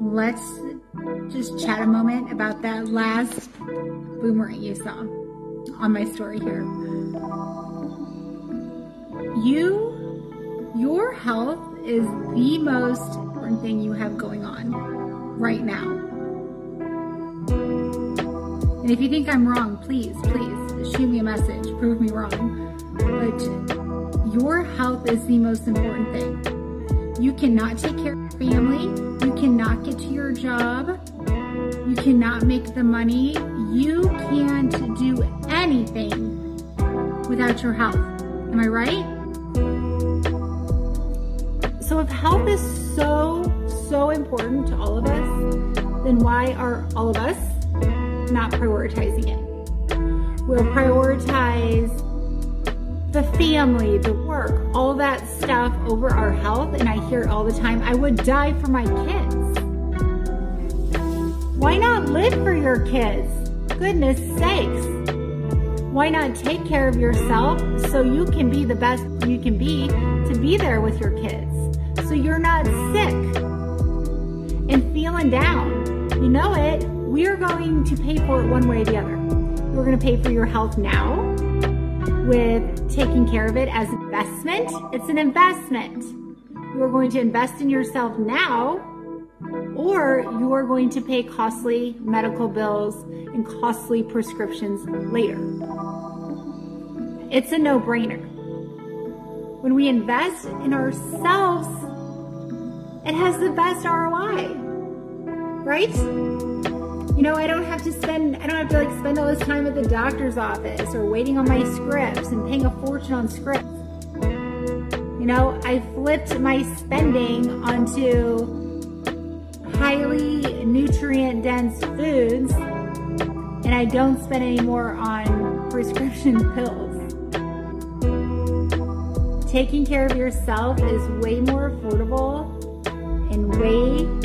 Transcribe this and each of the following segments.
Let's just chat a moment about that last boomerang you saw on my story here. You, your health is the most important thing you have going on right now. And if you think I'm wrong, please, please shoot me a message, prove me wrong. But your health is the most important thing. You cannot take care of your family. You cannot get to your job. You cannot make the money. You can't do anything without your health. Am I right? So if health is so, so important to all of us, then why are all of us not prioritizing it? We'll prioritize the family, the work, all that stuff over our health. And I hear it all the time, I would die for my kids. Why not live for your kids? Goodness sakes. Why not take care of yourself so you can be the best you can be to be there with your kids? So you're not sick and feeling down. You know it. We're going to pay for it one way or the other. We're going to pay for your health now with taking care of it as an investment. It's an investment. You are going to invest in yourself now or you are going to pay costly medical bills and costly prescriptions later. It's a no-brainer. When we invest in ourselves, it has the best ROI, right? You know, I don't have to spend, I don't have to like spend all this time at the doctor's office or waiting on my scripts and paying a fortune on scripts. You know, I flipped my spending onto highly nutrient dense foods and I don't spend any more on prescription pills. Taking care of yourself is way more affordable and way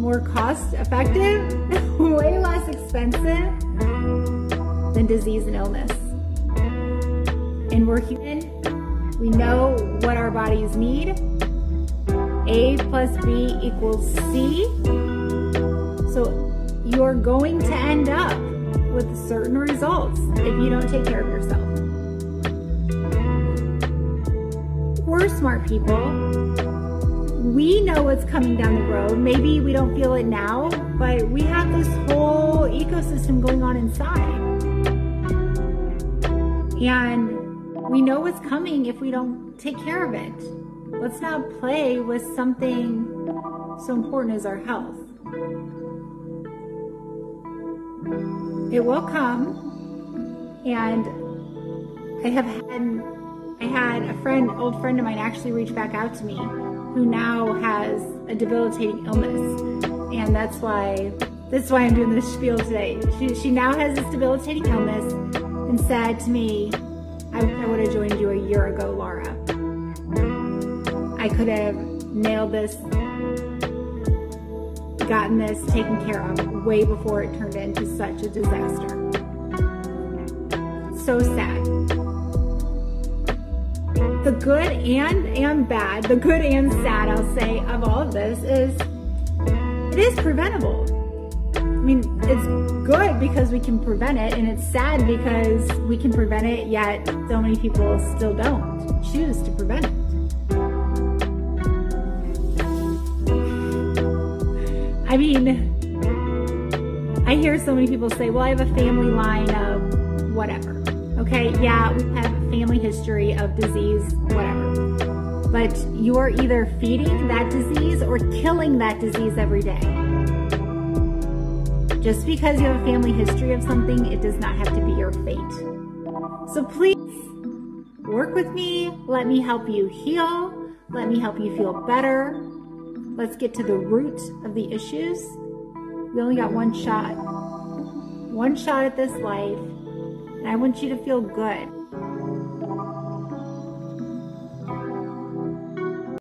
more cost effective, way less expensive than disease and illness. And we're human. We know what our bodies need a plus B equals C. So you're going to end up with certain results if you don't take care of yourself. We're smart people. We know what's coming down the road. Maybe we don't feel it now, but we have this whole ecosystem going on inside. And we know what's coming if we don't take care of it. Let's not play with something so important as our health. It will come, and I have had I had a friend, old friend of mine, actually reach back out to me, who now has a debilitating illness, and that's why that's why I'm doing this spiel today. She, she now has this debilitating illness, and said to me, "I, I would have joined you a year ago, Laura." I could have nailed this, gotten this taken care of way before it turned into such a disaster. So sad. The good and and bad, the good and sad, I'll say, of all of this is it is preventable. I mean, it's good because we can prevent it, and it's sad because we can prevent it, yet so many people still don't choose to prevent it. I mean, I hear so many people say, well, I have a family line of whatever. Okay, yeah, we have family history of disease, whatever. But you're either feeding that disease or killing that disease every day. Just because you have a family history of something, it does not have to be your fate. So please work with me. Let me help you heal. Let me help you feel better. Let's get to the root of the issues. We only got one shot. One shot at this life. And I want you to feel good.